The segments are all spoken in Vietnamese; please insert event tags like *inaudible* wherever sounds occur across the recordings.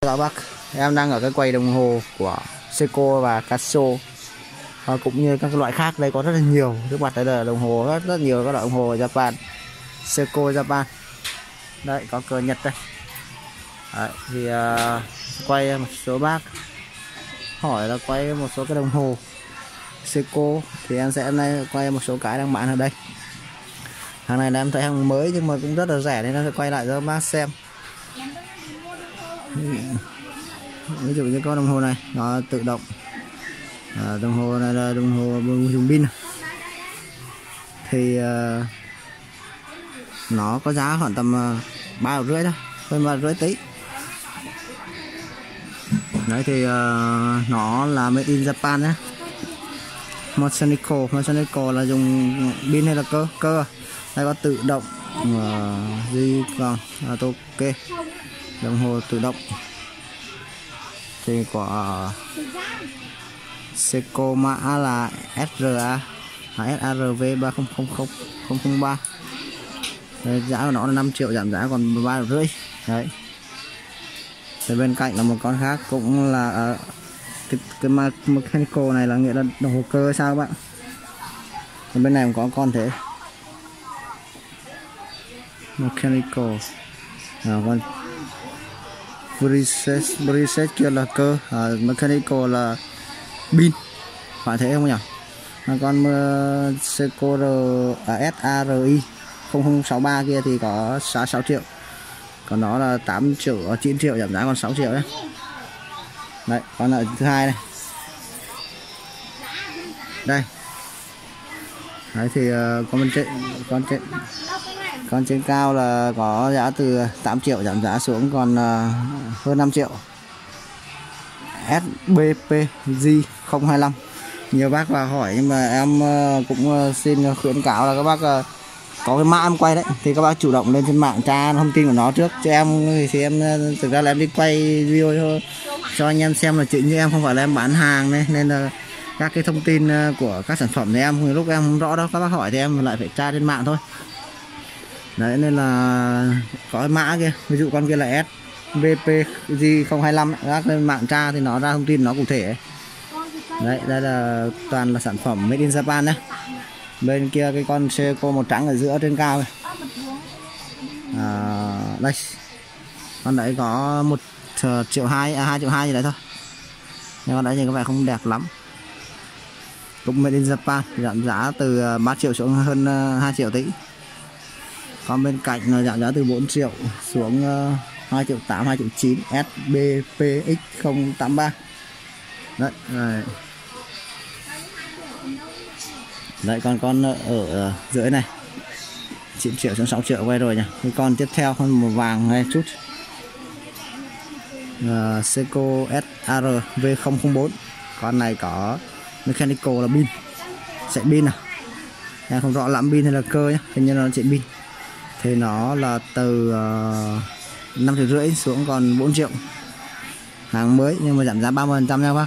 các bác em đang ở cái quầy đồng hồ của Seiko và Casio và cũng như các loại khác đây có rất là nhiều. Trước mặt đây là đồng hồ rất rất nhiều các loại đồng hồ Japan. Seiko Japan. Đấy có cờ Nhật đây. Đấy, thì uh, quay một số bác hỏi là quay một số cái đồng hồ Seiko thì em sẽ hôm nay quay một số cái đang bán ở đây. Hàng này là em thấy hàng mới nhưng mà cũng rất là rẻ nên em sẽ quay lại cho các bác xem ví dụ như con đồng hồ này nó tự động. À, đồng hồ này là đồng hồ dùng pin. Thì uh, nó có giá khoảng tầm à, ba uh, rưỡi thôi hơn ba rưỡi tí. Đấy thì uh, nó là made in Japan nhé. Mosonico Mosonico là dùng pin hay là cơ? Cơ. Đây có tự động uh, gì còn à, ok đồng hồ tự động. Thì của Seiko mã là SRA SARV 300003 Đấy, giá của nó là 5 triệu giảm giá còn ba rưỡi. Đấy. Thì bên cạnh là một con khác cũng là uh, cái, cái mechanical này là nghĩa là đồng hồ cơ sao các bạn? Còn bên này cũng có con thế. Mechanical. À, con Reset, reset kia là cơ. À, mechanical là pin. Phải thế không nhỉ? Ờ, à, con uh, Seiko R, à, SARI 0063 kia thì có 6, 6 triệu. Còn nó là 8 triệu ờ, 9 triệu giảm giá còn 6 triệu đấy. Đấy con ở thứ hai này. Đây. Đấy thì uh, con bên trên con trên con trên cao là có giá từ 8 triệu giảm giá xuống còn ờ, hơn 5 triệu. SBPG 025 nhiều bác vào hỏi nhưng mà em ờ, cũng ờ, xin khuyến cáo là các bác có cái mã em quay đấy, thì các bác chủ động lên trên mạng tra thông tin của nó trước. Cho em thì em thực ra là em đi quay video thôi, cho anh em xem là chuyện như em, không phải là em bán hàng đấy nên là các cái thông tin của các sản phẩm thì em lúc em không rõ đâu. Các bác hỏi thì em lại phải tra trên mạng thôi đấy nên là có mã kia ví dụ con kia là s SVPG025 các lên mạng tra thì nó ra thông tin nó cụ thể. Ấy. đấy đây là toàn là sản phẩm made in Japan đấy bên kia cái con Seiko màu trắng ở giữa trên cao này. À, đây. Con đấy có một ờ, triệu hai à, hai triệu hai gì đấy thôi. Nhưng con đấy nhìn có vẻ không đẹp lắm. Cũng made in Japan giảm giá từ ờ, 3 triệu xuống hơn ờ, 2 triệu tí còn bên cạnh là giảm giá từ 4 triệu xuống ờ, 2 triệu 8 2 triệu 9 SBPX 083 đấy này. đấy còn con ở dưới này 9 triệu xuống 6 triệu quay rồi nhỉ. Cái con tiếp theo con màu vàng này chút. Uh, Seiko SR V004 con này có mechanical là pin. Chạy pin à? Em không rõ lắm pin hay là cơ nhé hình như nó chạy pin thì nó là từ ờ, uh, 5 triệu rưỡi xuống còn 4 triệu. Hàng mới nhưng mà giảm giá 30 phần trăm nha bác.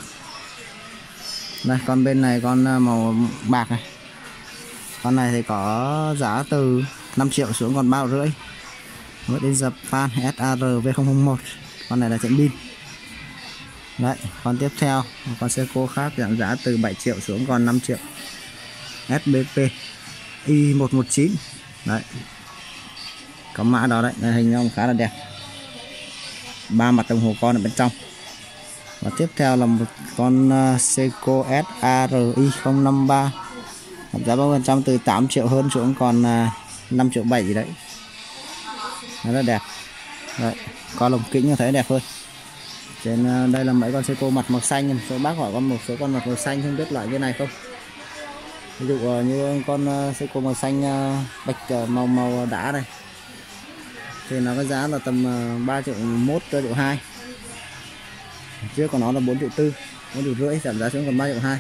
Đây con bên này con ờ, màu bạc này. Con này thì có giá từ 5 triệu xuống còn 3 rưỡi. Mới đến Japan SAR V001 con này là chạy pin. Đấy con tiếp theo. Con xe cô khác giảm giá từ 7 triệu xuống còn 5 triệu. SBP Y119 đấy có mã đó đấy hình ông khá là đẹp. Ba mặt đồng hồ con ở bên trong. Và tiếp theo là một con à, Seiko SARI 053 giá bao phần trăm? Từ 8 triệu hơn xuống còn à, 5 triệu 7 gì đấy. Rất là đẹp. Đấy, có lồng kính như thế đẹp hơn. Trên à, đây là mấy con Seiko mặt màu xanh số bác hỏi con một số con mặt màu xanh không biết loại như này không. Ví dụ như con Seiko màu xanh bạch màu màu đá này thì nó có giá là tầm ờ, 3 triệu 1 3 triệu 2 trước của nó là 4 triệu 4 4 triệu rưỡi giảm giá xuống còn 3 triệu 2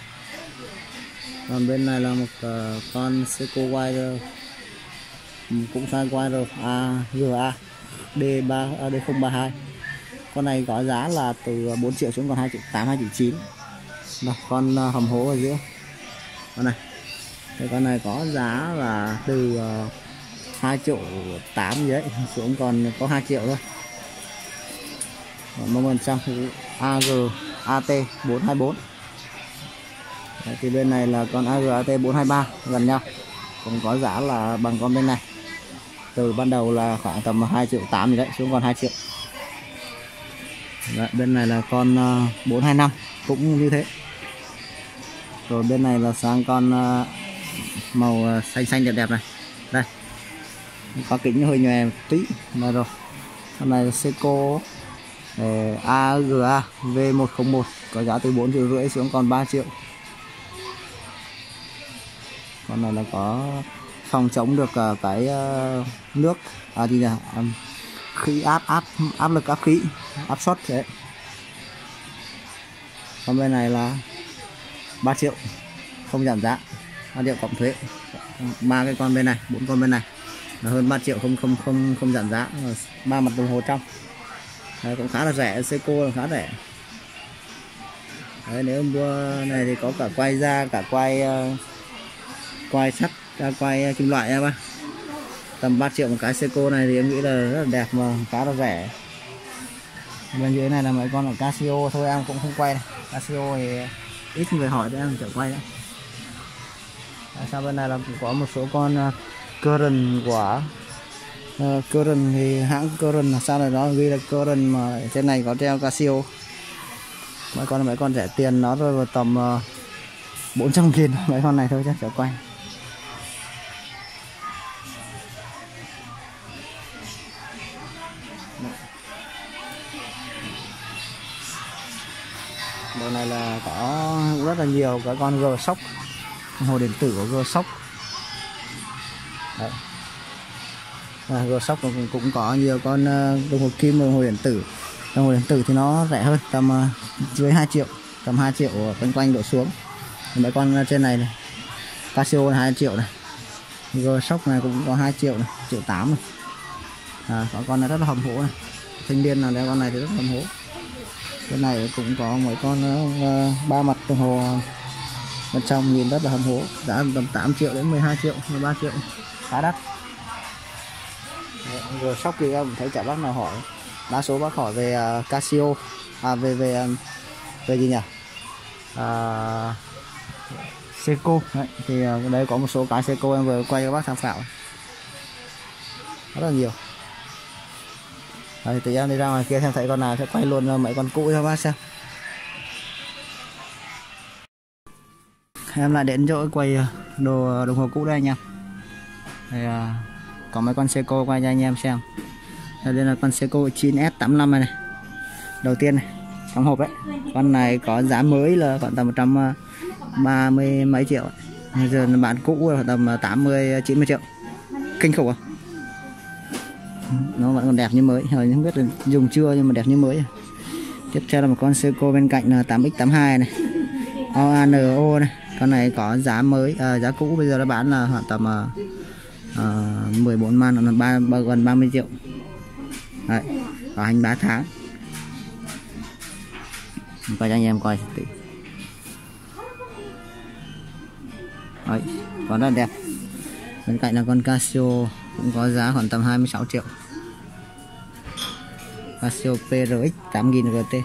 còn bên này là một uh, con Seiko Wire cũng sai Wire A GA D3 à, D032 con này có giá là từ 4 triệu xuống còn 2 triệu 8 2 triệu 9 Đó, con uh, hầm hố ở giữa. Con này. Thì con này có giá là từ uh, 2 triệu 8 gì đấy *laughs* xuống còn có 2 triệu thôi. 50 trăm thì AG AT 424 Đấy, thì bên này là con AG AT 423 gần nhau. Cũng có giá là bằng con bên này. Từ ban đầu là khoảng tầm 2 triệu 8 gì đấy xuống còn 2 triệu. Đấy, bên này là con à, 425 cũng như thế. Rồi bên này là sang con à, màu à, xanh xanh đẹp đẹp này có kính hơi nhòe tí. Này rồi. Con này là Seiko ờ, AGA V101 có giá từ 4 triệu rưỡi xuống còn 3 triệu. Con này là có phòng chống được uh, cái uh, nước à gì nhỉ? Um, khí áp áp áp lực áp khí áp suất thế. Còn bên này là 3 triệu không giảm giá. 3 triệu cộng thuế. Ba cái con bên này bốn con bên này là hơn 3 triệu không không không không giảm giá. Ờ, ba mặt đồng hồ trong. Đấy, cũng khá là rẻ Seiko là khá rẻ. Đấy, nếu mua này thì có cả quay da cả quay uh, quay sắt à, quay kim loại em ạ. Tầm 3 triệu một cái Seiko này thì em nghĩ là rất là đẹp mà khá là rẻ. Bên dưới này là mấy con ở Casio thôi em cũng không quay này. Casio thì ít người hỏi đấy em chẳng quay đấy sau bên này là cũng có một số con uh, current của uh, ờ, current thì hãng current là sao này nó ghi là current mà trên này có treo Casio. Mấy con mấy con rẻ tiền nó rơi vào tầm ờ, uh, 400 nghìn *laughs* mấy con này thôi chắc trở quay Bộ này là có rất là nhiều cái con G-Shock. Hồ điện tử của G-Shock. Đấy. À, G sóc cũng, cũng có nhiều con ờ, đồng hồ kim đồng hồ điện tử. Đồng hồ điện tử thì nó rẻ hơn tầm ờ, dưới 2 triệu tầm 2 triệu quanh quanh độ xuống. Mấy con trên này, này Casio là 2 triệu này. Rồi sóc này cũng có 2 triệu này triệu 8 này. À, có con này rất là hầm hố này. Thanh niên nào đeo con này thì rất hầm hố. Bên này cũng có mấy con uh, ba mặt đồng hồ bên trong nhìn rất là hầm hố. Giá tầm 8 triệu đến 12 triệu 13 triệu khá đắt rồi sóc thì em thấy chả bác nào hỏi đa số bác hỏi về uh, Casio à về về về gì nhỉ? À, Seiko. Đấy, thì uh, đây có một số cái Seiko em vừa quay các bác tham khảo. Rất là nhiều. Đấy, thì em đi ra ngoài kia xem thấy con nào sẽ quay luôn mấy con cũ cho bác xem. Em lại đến chỗ quay đồ đồng hồ cũ đây anh em đây, à, có mấy con Seiko quay cho anh em xem. Đây đây là con Seiko 9S85 này, này. Đầu tiên này trong hộp đấy con này có giá mới là khoảng tầm 130 à, mấy triệu. Bây giờ bán cũ là khoảng tầm à, 80 90 à, triệu. Kinh khủng không nó vẫn còn đẹp như mới rồi không biết là dùng chưa nhưng mà đẹp như mới. Tiếp theo là một con Seiko bên cạnh là 8x82 này. OANO này con này có giá mới à, giá cũ bây giờ nó bán là khoảng tầm uh, Ờ, à, 14 man là ba, ba gần 30 triệu. Đấy, bảo hành 3 tháng. Coi cho anh em coi tí Đấy, còn rất đẹp. Bên cạnh là con Casio cũng có giá khoảng tầm 26 triệu. Casio PRX 8000 GT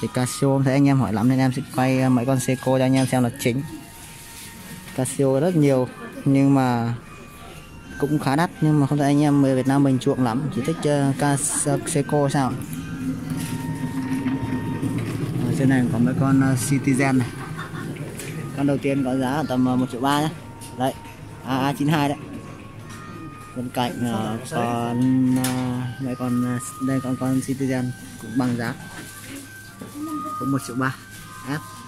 thì Casio thấy anh em hỏi lắm nên em sẽ quay ờ, mấy con Seiko cho anh em xem là chính. Casio rất nhiều nhưng mà cũng khá đắt nhưng mà không thấy anh em người Việt Nam mình chuộng lắm. Chỉ thích ờ, uh, Casio sao. Ở trên này có mấy con uh, Citizen này. Con đầu tiên có giá tầm ờ, uh, 1 triệu ba nhé đấy AA92 đấy. Bên cạnh uh, còn uh, mấy con uh, đây còn con Citizen cũng bằng giá. Cũng 1 triệu ba.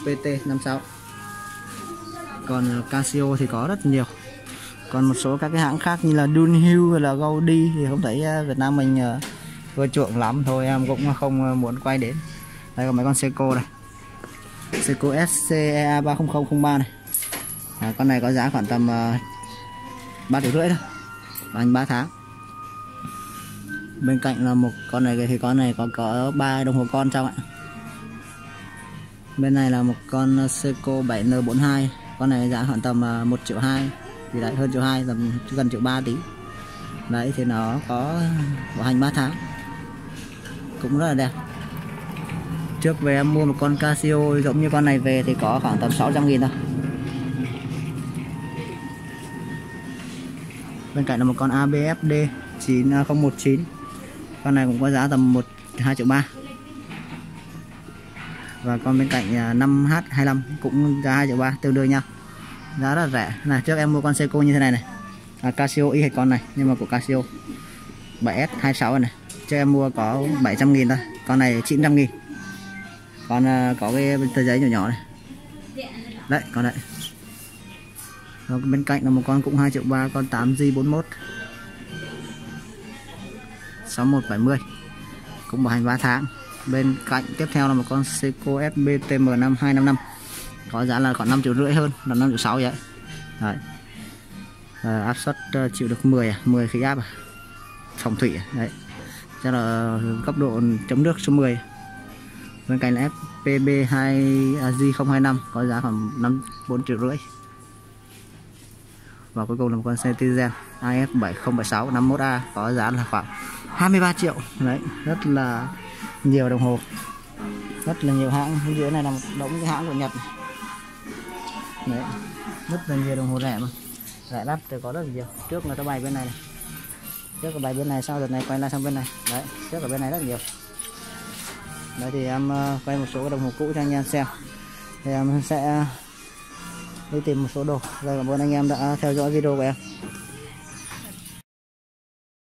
FPT 56 còn Casio thì có rất nhiều còn một số các cái hãng khác như là Dunhill hay là Gaudi thì không thấy ờ, Việt Nam mình ờ, ưa chuộng lắm. Thôi em cũng không ờ, muốn quay đến. Đây có mấy con Seiko này. Seiko SCEA 30003 này. À, con này có giá khoảng tầm uh, 3 triệu rưỡi thôi. Bằng 3 tháng. Bên cạnh là một con này thì con này có có ba đồng hồ con trong ạ. Bên này là một con Seiko 7N42 con này giá khoảng tầm 1 triệu 2 thì lại hơn triệu hai, tầm gần triệu ba tí. Đấy, thì nó có bảo hành 3 tháng. Cũng rất là đẹp. Trước về em mua một con Casio giống như con này về thì có khoảng tầm 600 nghìn thôi. Bên cạnh là một con ABFD 9019 à, con này cũng có giá tầm 1 2 triệu 3 và con bên cạnh à, 5H25 cũng giá 2 triệu 3 tương đương nhau giá rất rẻ. Này trước em mua con Seiko như thế này này. À, Casio y hệt con này nhưng mà của Casio 7S26 này cho em mua có 700 nghìn thôi. Con này 900 nghìn. Con à, có cái tờ giấy nhỏ nhỏ này. Đấy con đấy. Rồi, bên cạnh là một con cũng 2 triệu 3 con 8G41 6170 cũng bảo hành 3 tháng. Bên cạnh tiếp theo là một con Seiko FBTM5255 có giá là khoảng 5 triệu rưỡi hơn là 5 triệu 6 vậy. Đấy. À, áp suất uh, chịu được 10 10 à, khí áp à. phòng thủy à, đấy. Chắc là cấp độ chống nước số 10 bên cạnh là FPB2G025 có giá khoảng 5 4 triệu rưỡi. Và cuối cùng là một con Citizen AF7076 51A có giá là khoảng 23 triệu. Đấy rất là nhiều đồng hồ. Rất là nhiều hãng. Dưới này là một đống cái hãng của Nhật này đấy. Rất là nhiều đồng hồ rẻ mà. Rẻ đắt thì có rất là nhiều. Trước là tôi bày bên này, này. trước là bày bên này sau đợt này quay lại sang bên này. Đấy trước ở bên này rất nhiều. Đấy thì em ờ, quay một số đồng hồ cũ cho anh em xem. Thì em sẽ đi tìm một số đồ. Rồi cảm ơn anh em đã theo dõi video của em.